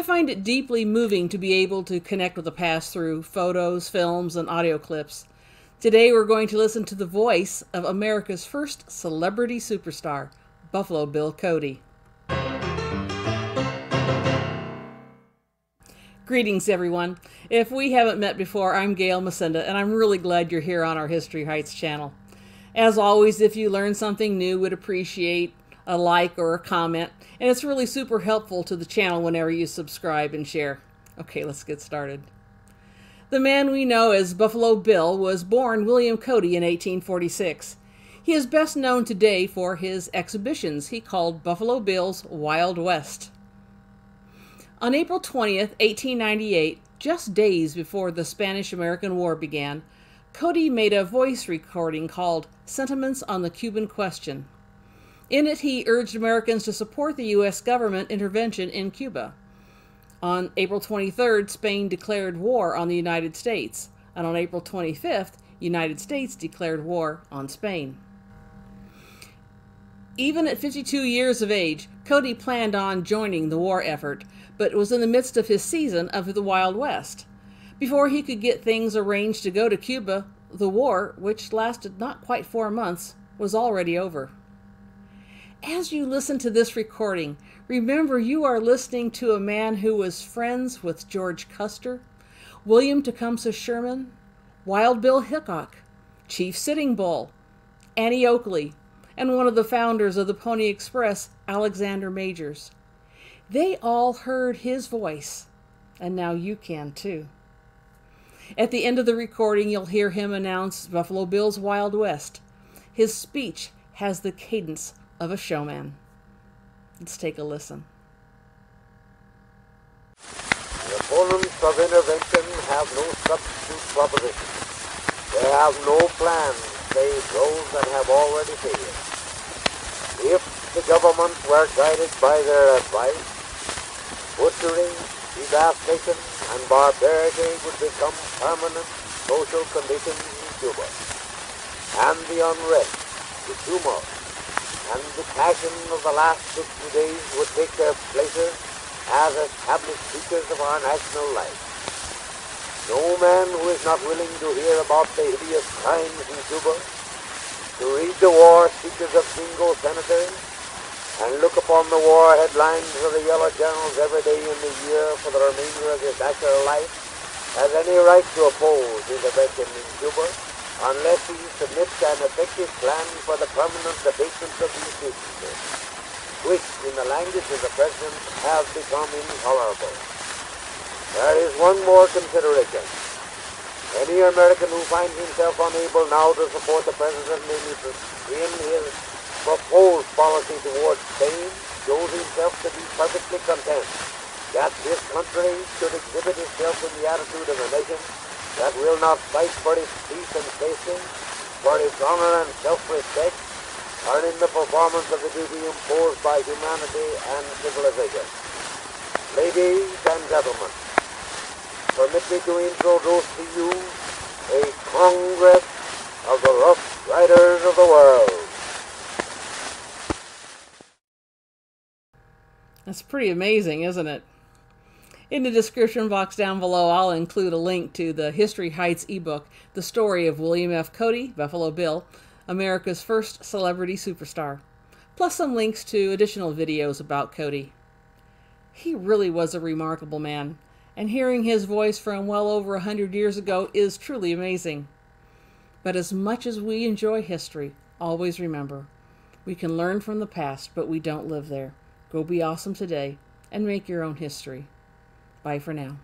I find it deeply moving to be able to connect with the past through photos, films, and audio clips. Today we're going to listen to the voice of America's first celebrity superstar, Buffalo Bill Cody. Greetings, everyone. If we haven't met before, I'm Gail Macinda, and I'm really glad you're here on our History Heights channel. As always, if you learn something new, would appreciate a like or a comment, and it's really super helpful to the channel whenever you subscribe and share. Okay, let's get started. The man we know as Buffalo Bill was born William Cody in 1846. He is best known today for his exhibitions he called Buffalo Bill's Wild West. On April 20th, 1898, just days before the Spanish American War began, Cody made a voice recording called Sentiments on the Cuban Question. In it, he urged Americans to support the U.S. government intervention in Cuba. On April 23rd, Spain declared war on the United States, and on April 25th, United States declared war on Spain. Even at 52 years of age, Cody planned on joining the war effort, but was in the midst of his season of the Wild West. Before he could get things arranged to go to Cuba, the war, which lasted not quite four months, was already over. As you listen to this recording, remember you are listening to a man who was friends with George Custer, William Tecumseh Sherman, Wild Bill Hickok, Chief Sitting Bull, Annie Oakley, and one of the founders of the Pony Express, Alexander Majors. They all heard his voice, and now you can too. At the end of the recording, you'll hear him announce Buffalo Bill's Wild West. His speech has the cadence of a showman. Let's take a listen. The opponents of intervention have no substitute proposition. They have no plans save those that have already failed. If the government were guided by their advice, butchery, devastation, and barbarity would become permanent social conditions in Cuba. And the unrest, the tumult, and the passion of the last 60 days would take their places as established features of our national life. No man who is not willing to hear about the hideous crimes in Cuba, to read the war speeches of single senators, and look upon the war headlines of the yellow journals every day in the year for the remainder of his natural life, has any right to oppose intervention in Cuba unless he submits an effective plan for the permanent abatement of these nuisances, which, in the language of the President, have become intolerable. There is one more consideration. Any American who finds himself unable now to support the President in his proposed policy towards Spain shows himself to be perfectly content that this country should exhibit itself in the attitude of a nation that will not fight for its peace and safety, for its honor and self-respect, or in the performance of the duty imposed by humanity and civilization. Ladies and gentlemen, permit me to introduce to you a Congress of the Rough Riders of the World. That's pretty amazing, isn't it? In the description box down below, I'll include a link to the History Heights ebook, The Story of William F. Cody, Buffalo Bill, America's first celebrity superstar, plus some links to additional videos about Cody. He really was a remarkable man, and hearing his voice from well over a hundred years ago is truly amazing. But as much as we enjoy history, always remember, we can learn from the past, but we don't live there. Go be awesome today and make your own history. Bye for now.